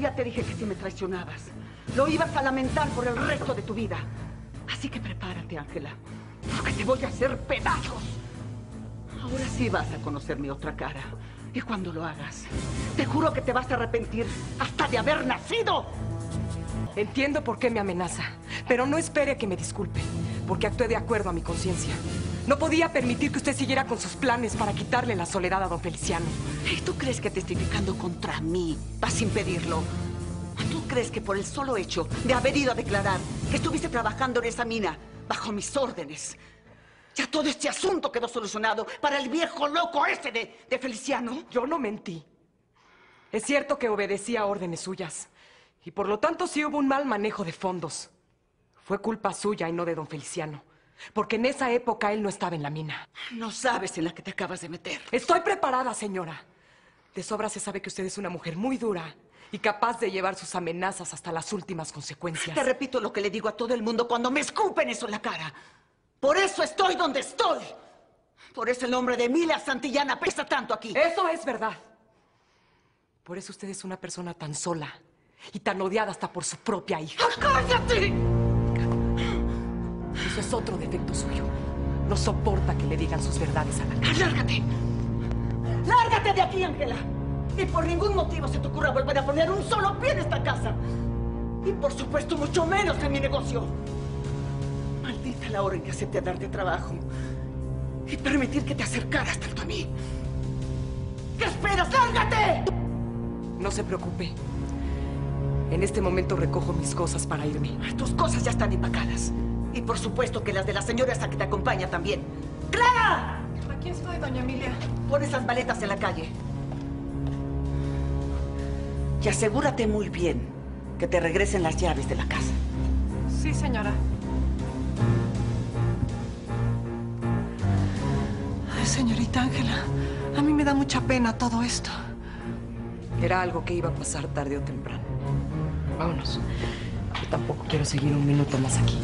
Ya te dije que si me traicionabas, lo ibas a lamentar por el resto de tu vida. Así que prepárate, Ángela, porque te voy a hacer pedazos. Ahora sí vas a conocer mi otra cara. Y cuando lo hagas, te juro que te vas a arrepentir hasta de haber nacido. Entiendo por qué me amenaza, pero no espere que me disculpe, porque actué de acuerdo a mi conciencia. No podía permitir que usted siguiera con sus planes para quitarle la soledad a don Feliciano. ¿Y tú crees que testificando contra mí vas a impedirlo? ¿Tú crees que por el solo hecho de haber ido a declarar que estuviste trabajando en esa mina bajo mis órdenes, ya todo este asunto quedó solucionado para el viejo loco ese de, de Feliciano? Yo no mentí. Es cierto que obedecí a órdenes suyas. Y por lo tanto sí hubo un mal manejo de fondos. Fue culpa suya y no de don Feliciano. Porque en esa época él no estaba en la mina. No sabes en la que te acabas de meter. Estoy preparada, señora. De sobra se sabe que usted es una mujer muy dura y capaz de llevar sus amenazas hasta las últimas consecuencias. Te repito lo que le digo a todo el mundo cuando me escupen eso en la cara. Por eso estoy donde estoy. Por eso el nombre de Emilia Santillana pesa tanto aquí. Eso es verdad. Por eso usted es una persona tan sola y tan odiada hasta por su propia hija. ¡Cállate! Eso es otro defecto suyo. No soporta que le digan sus verdades a la cara. ¡Lárgate! ¡Lárgate de aquí, Ángela! Y por ningún motivo se te ocurra volver a poner un solo pie en esta casa. Y por supuesto, mucho menos en mi negocio. Maldita la hora en que acepté darte trabajo y permitir que te acercaras tanto a mí. ¿Qué esperas? ¡Lárgate! No se preocupe. En este momento recojo mis cosas para irme. Tus cosas ya están empacadas. Y por supuesto que las de la señora esa que te acompaña también. ¡Clara! Aquí estoy, doña Emilia. Pon esas maletas en la calle. Y asegúrate muy bien que te regresen las llaves de la casa. Sí, señora. Ay, señorita Ángela, a mí me da mucha pena todo esto. Era algo que iba a pasar tarde o temprano. Vámonos. Yo tampoco quiero seguir un minuto más aquí.